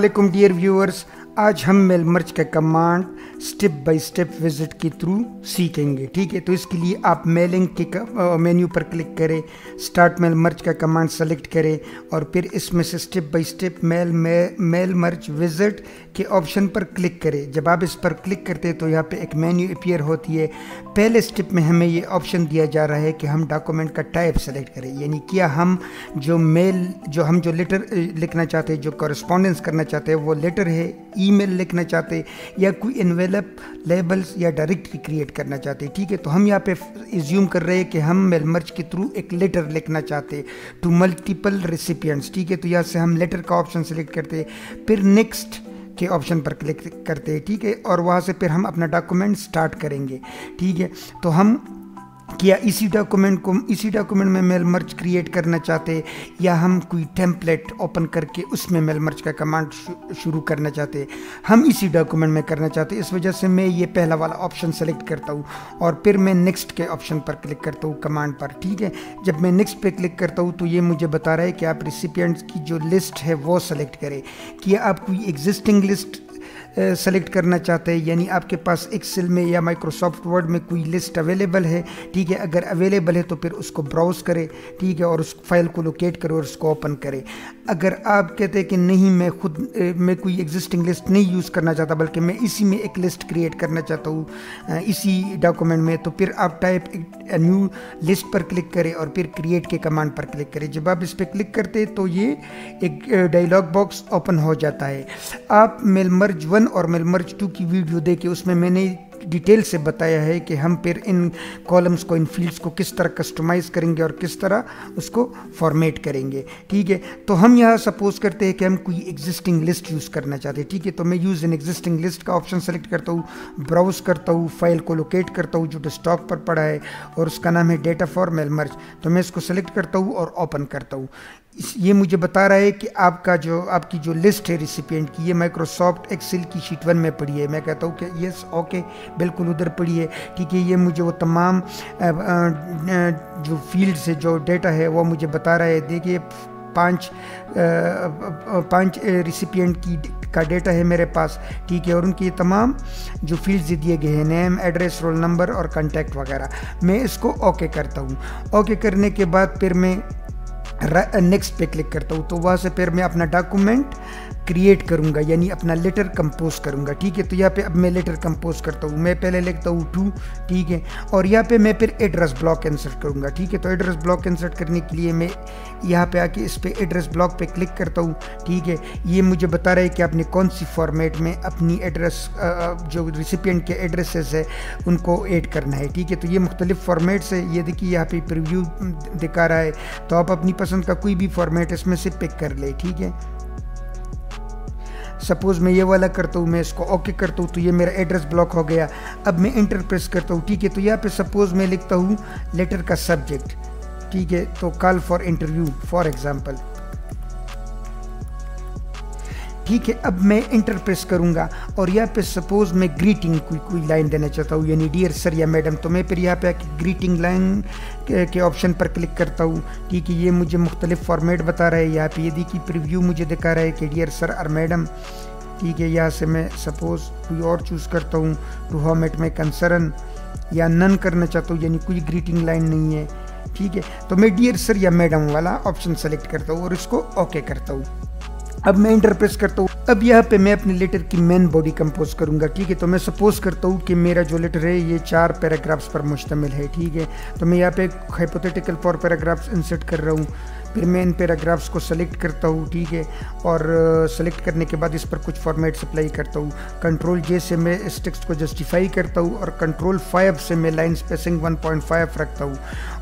वालेकुम dear viewers आज हम मेल मर्च के command step by step visit के थ्रू सीखेंगे, ठीक है? तो इसके लिए आप मेलिंग के मेन्यू पर क्लिक करें स्टार्ट मेल मर्ज का कमांड सेलेक्ट करें और फिर इसमें से step by step mail mail merge visit के ऑप्शन पर क्लिक करें। जब आप इस पर क्लिक करते हैं तो यहाँ पे एक मेन्यू अपियर होती है। पहले स्टेप में हमें ये ऑप्शन दिया जा रहा है कि हम डॉक्यूमेंट का टाइप सेलेक्ट करें, यानी क्या हम जो मेल जो हम जो लेटर लिखना चाहते हैं, जो कॉरेस्पॉन्डेंस करना चाहते हैं, वो लेटर है ईमेल लिखना चाहते या कोई इन्वेलप लेबल्स या डायरेक्टरी क्रिएट करना चाहते हैं। ठीक है तो हम यहाँ पे इज्यूम कर रहे हैं कि हम मेल मर्ज के थ्रू एक लेटर लिखना चाहते हैं टू मल्टीपल रेसिपियंट्स ठीक है तो यहाँ से हम लेटर का ऑप्शन सेलेक्ट करते हैं, फिर नेक्स्ट के ऑप्शन पर क्लिक करते हैं। ठीक है, और वहाँ से फिर हम अपना डॉक्यूमेंट स्टार्ट करेंगे। ठीक है तो हम किया इसी डॉक्यूमेंट को, इसी डॉक्यूमेंट में मेल मर्ज क्रिएट करना चाहते या हम कोई टेम्पलेट ओपन करके उसमें मेल मर्ज का कमांड शुरू करना चाहते, हम इसी डॉक्यूमेंट में करना चाहते। इस वजह से मैं ये पहला वाला ऑप्शन सेलेक्ट करता हूँ और फिर मैं नेक्स्ट के ऑप्शन पर क्लिक करता हूँ कमांड पर, ठीक है? जब मैं नेक्स्ट पे क्लिक करता हूँ तो ये मुझे बता रहा है कि आप रिसिपियंट्स की जो लिस्ट है वो सेलेक्ट करें कि आप कोई एग्जिस्टिंग लिस्ट सेलेक्ट करना चाहते हैं, यानी आपके पास एक्सेल में या माइक्रोसॉफ्ट वर्ड में कोई लिस्ट अवेलेबल है, ठीक है? अगर अवेलेबल है तो फिर उसको ब्राउज़ करें, ठीक है? और उस फ़ाइल को लोकेट करें और उसको ओपन करें। अगर आप कहते हैं कि नहीं, मैं खुद मैं कोई एग्जिस्टिंग लिस्ट नहीं यूज़ करना चाहता, बल्कि मैं इसी में एक लिस्ट क्रिएट करना चाहता हूँ इसी डॉक्यूमेंट में तो फिर आप टाइप न्यू लिस्ट पर क्लिक करें और फिर क्रिएट के कमांड पर क्लिक करें। जब आप इस पर क्लिक करते तो ये एक डायलॉग बॉक्स ओपन हो जाता है। आप मेल मर्ज वन और मेल मर्ज टू की वीडियो देखे उसमें मैंने डिटेल से बताया है कि हम फिर इन कॉलम्स को, इन फील्ड्स को किस तरह कस्टमाइज करेंगे और किस तरह उसको फॉर्मेट करेंगे। ठीक है? तो हम यहाँ सपोज़ करते हैं कि हम कोई एग्जिस्टिंग लिस्ट यूज़ करना चाहते हैं। ठीक है? तो मैं यूज़ इन एग्जिस्टिंग लिस्ट का ऑप्शन सेलेक्ट करता हूँ ब्राउज करता हूँ फ़ाइल को लोकेट करता हूँ, जो डेस्कटॉप पर पड़ा है, और उसका नाम है डेटा फॉर मेल मर्ज तो मैं इसको सेलेक्ट करता हूँ और ओपन करता हूँ। ये मुझे बता रहा है कि आपका जो, आपकी जो लिस्ट है रिसिपिएंट की, ये माइक्रोसॉफ्ट एक्सेल की शीट वन में पड़ी है। मैं कहता हूँ कि यस ओके बिल्कुल उधर पड़ी है ठीक है ये मुझे वो तमाम जो फ़ील्ड है, जो डेटा है, वो मुझे बता रहा है। देखिए, पाँच पाँच रिसिपिएंट की, का डेटा है मेरे पास, ठीक है, और उनकी तमाम जो फील्ड्स दिए गए हैं नेम एड्रेस रोल नंबर और कॉन्टैक्ट वगैरह। मैं इसको ओके करता हूँ। ओके करने के बाद फिर मैं नेक्स्ट पे क्लिक करता हूँ। तो वहाँ से फिर मैं अपना डॉक्यूमेंट क्रिएट करूँगा, यानी अपना लेटर कंपोज करूँगा, ठीक है? तो यहाँ पे अब मैं लेटर कंपोज करता हूँ, मैं पहले लिखता हूँ टू ठीक है? और यहाँ पे मैं फिर एड्रेस ब्लॉक इंसर्ट करूँगा, ठीक है? तो एड्रेस ब्लॉक इंसर्ट करने के लिए मैं यहाँ पे आके इस पर एड्रेस ब्लॉक पे क्लिक करता हूँ, ठीक है? ये मुझे बता रहा है कि आपने कौन सी फॉर्मेट में अपनी एड्रेस जो रिसिपियंट के एड्रेसेस है, उनको ऐड करना है, ठीक है? तो ये मुख्तलिफ़ फॉर्मेट्स है, ये देखिए, यहाँ पे प्रिव्यू दिखा रहा है तो आप अपनी पसंद का कोई भी फॉर्मेट इसमें से पिक कर ले, ठीक है? सपोज़ मैं ये वाला करता हूँ, मैं इसको ओके करता हूँ तो ये मेरा एड्रेस ब्लॉक हो गया। अब मैं इंटर प्रेस करता हूँ, ठीक है? तो यहाँ पे सपोज़ मैं लिखता हूँ, लेटर का सब्जेक्ट, ठीक है? तो call for interview, for example ठीक है, अब मैं इंटर प्रेस करूँगा, और यहाँ पे सपोज़ मैं ग्रीटिंग कोई कोई लाइन देना चाहता हूँ, यानी डियर सर या मैडम तो मैं फिर यहाँ पे आके ग्रीटिंग लाइन के, ऑप्शन पर क्लिक करता हूँ ठीक है ये मुझे मुख्तलिफ़ फॉर्मेट बता रहा है यहाँ पे यदि कि प्रिव्यू मुझे दिखा रहा है कि डियर सर और मैडम ठीक है यहाँ से मैं सपोज़ कोई और चूज़ करता हूँ टू होम एट कंसर्न या नन करना चाहता हूँ यानी कोई ग्रीटिंग लाइन नहीं है ठीक है तो मैं डियर सर या मैडम वाला ऑप्शन सेलेक्ट करता हूँ और इसको ओके करता हूँ। अब मैं इंटर प्रेस करता हूँ। अब यहाँ पे मैं अपने लेटर की मेन बॉडी कंपोज करूँगा, ठीक है? तो मैं सपोज़ करता हूँ कि मेरा जो लेटर है, ये चार पैराग्राफ्स पर मुश्तमिल है, ठीक है? तो मैं यहाँ पे हाइपोथेटिकल फॉर पैराग्राफ्स इंसर्ट कर रहा हूँ। फिर मैं इन पैराग्राफ्स को सेलेक्ट करता हूँ, ठीक है? और सेलेक्ट करने के बाद इस पर कुछ फॉर्मेट अप्लाई करता हूँ। कंट्रोल जे से मैं इस टेक्स्ट को जस्टिफाई करता हूँ और कंट्रोल फाइव से मैं लाइन स्पेसिंग 1.5 रखता हूँ।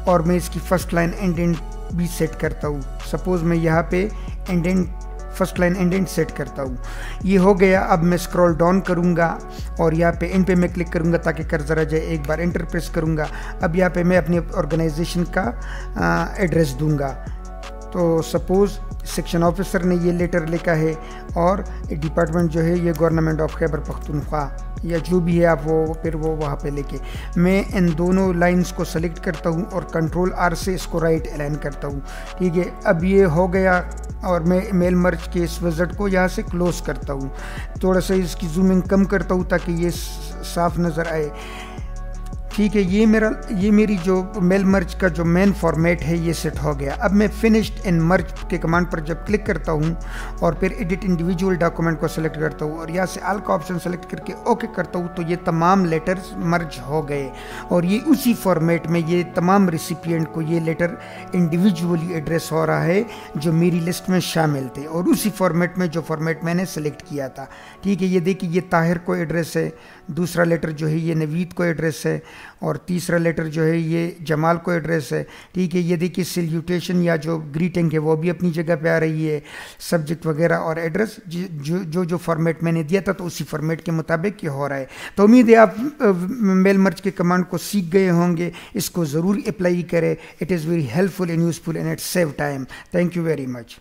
और मैं इसकी फ़र्स्ट लाइन एंडेंट भी सेट करता हूँ। सपोज़ मैं यहाँ पे indent first line end end set करता हूँ। ये हो गया, अब मैं स्क्रॉल डाउन करूँगा और यहाँ पे इन पे मैं क्लिक करूँगा ताकि कर ज़रा जाए, एक बार एंटर प्रेस करूँगा। अब यहाँ पे मैं अपनी ऑर्गेनाइजेशन का एड्रेस दूँगा। तो सपोज़ सेक्शन ऑफिसर ने ये लेटर लिखा है और डिपार्टमेंट जो है ये गवर्नमेंट ऑफ़ खैबर पख्तूनख्वा या जो भी है आप वो, फिर वो वहाँ पे लेके। मैं इन दोनों लाइंस को सेलेक्ट करता हूँ और कंट्रोल आर से इसको राइट अलाइन करता हूँ। ठीक है, अब ये हो गया और मैं मेल मर्ज के इस विज़ट को यहाँ से क्लोज़ करता हूँ। थोड़ा सा इसकी जूमिंग कम करता हूँ ताकि ये साफ़ नज़र आए। ठीक है, ये मेरा, ये मेरी जो मेल मर्ज का जो मेन फॉर्मेट है, ये सेट हो गया। अब मैं फिनिश्ड इन मर्ज के कमांड पर जब क्लिक करता हूँ और फिर एडिट इंडिविजुअल डॉक्यूमेंट को सिलेक्ट करता हूँ और यहाँ से आल का ऑप्शन सेलेक्ट करके ओके करता हूँ तो ये तमाम लेटर्स मर्ज हो गए। और ये उसी फॉर्मेट में ये तमाम रिसिपियंट को ये लेटर इंडिविजुअली एड्रेस हो रहा है, जो मेरी लिस्ट में शामिल थे। और उसी फॉर्मेट में जो फॉर्मेट मैंने सेलेक्ट किया था। ठीक है, ये देखिए, ये ताहिर को एड्रेस है। दूसरा लेटर जो है ये नवीद को एड्रेस है और तीसरा लेटर जो है ये जमाल को एड्रेस है। ठीक है, ये देखिए सल्यूटेशन या जो ग्रीटिंग है वो भी अपनी जगह पे आ रही है सब्जेक्ट वगैरह और एड्रेस जो जो जो फॉर्मेट मैंने दिया था तो उसी फॉर्मेट के मुताबिक ये हो रहा है। तो उम्मीद है आप मेल मर्ज के कमांड को सीख गए होंगे, इसको ज़रूर अप्लाई करें। It is very helpful and useful and it save time thank you very much